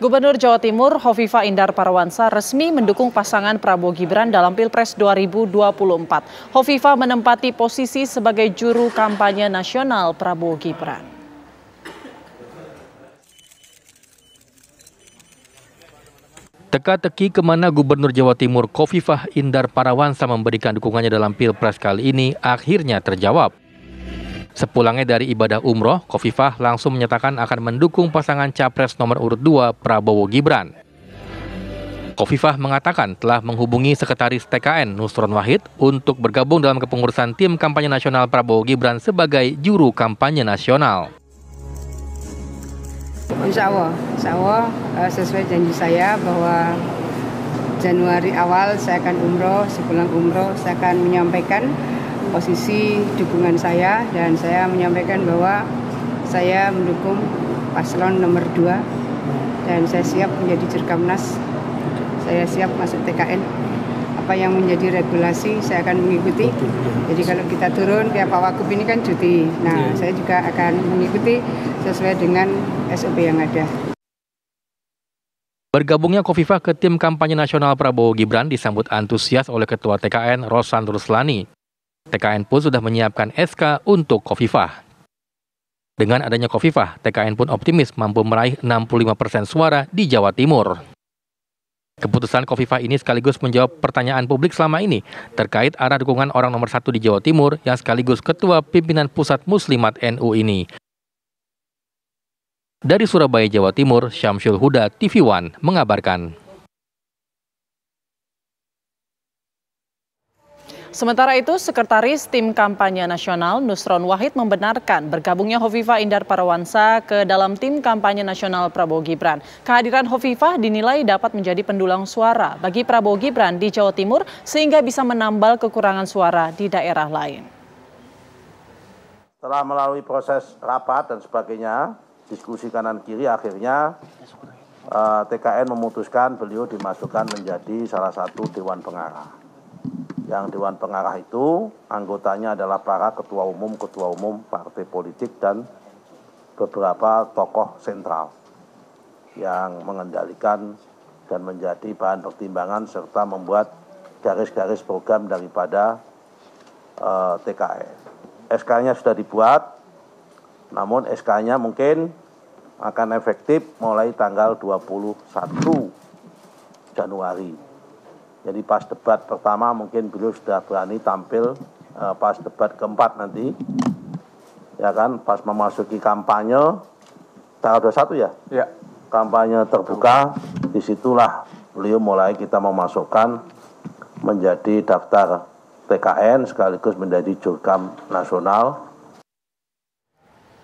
Gubernur Jawa Timur Hovifa Indar Parawansa resmi mendukung pasangan Prabowo Gibran dalam Pilpres 2024. Hovifa menempati posisi sebagai juru kampanye nasional Prabowo Gibran. Teka-teki ke mana Gubernur Jawa Timur Kofifah Indar Parawansa memberikan dukungannya dalam Pilpres kali ini akhirnya terjawab. Sepulangnya dari ibadah umroh, Kofifah langsung menyatakan akan mendukung pasangan capres nomor urut 2 Prabowo Gibran. Kofifah mengatakan telah menghubungi Sekretaris TKN Nusron Wahid untuk bergabung dalam kepengurusan tim kampanye nasional Prabowo Gibran sebagai juru kampanye nasional. Insya Allah, insya Allah eh, sesuai janji saya bahwa Januari awal saya akan umroh, sepulang umroh saya akan menyampaikan posisi dukungan saya dan saya menyampaikan bahwa saya mendukung paslon nomor 2 dan saya siap menjadi Jerkamnas saya siap masuk TKN apa yang menjadi regulasi saya akan mengikuti. Jadi kalau kita turun kayak Pak Wakub ini kan cuti. Nah yeah. saya juga akan mengikuti sesuai dengan SOP yang ada. Bergabungnya Kofifah ke tim kampanye nasional Prabowo Gibran disambut antusias oleh Ketua TKN Rosan Ruslani. TKN pun sudah menyiapkan SK untuk Kofifah. Dengan adanya Kofifah, TKN pun optimis mampu meraih 65 persen suara di Jawa Timur. Keputusan Kofifah ini sekaligus menjawab pertanyaan publik selama ini terkait arah dukungan orang nomor satu di Jawa Timur yang sekaligus ketua pimpinan pusat muslimat NU ini. Dari Surabaya, Jawa Timur, Syamsul Huda, TV One, mengabarkan. Sementara itu, Sekretaris Tim Kampanye Nasional Nusron Wahid membenarkan bergabungnya Hovifa Indar Parawansa ke dalam Tim Kampanye Nasional Prabowo Gibran. Kehadiran Hovifa dinilai dapat menjadi pendulang suara bagi Prabowo Gibran di Jawa Timur sehingga bisa menambal kekurangan suara di daerah lain. Setelah melalui proses rapat dan sebagainya, diskusi kanan kiri akhirnya eh, TKN memutuskan beliau dimasukkan menjadi salah satu Dewan Pengarah yang Dewan Pengarah itu anggotanya adalah para ketua umum, ketua umum partai politik dan beberapa tokoh sentral yang mengendalikan dan menjadi bahan pertimbangan serta membuat garis-garis program daripada uh, eh, TKN. SK-nya sudah dibuat, namun SK-nya mungkin akan efektif mulai tanggal 21 Januari jadi pas debat pertama mungkin beliau sudah berani tampil uh, pas debat keempat nanti. Ya kan, pas memasuki kampanye tanggal 21 ya? Ya. Kampanye terbuka, di situlah beliau mulai kita memasukkan menjadi daftar TKN sekaligus menjadi jurkam nasional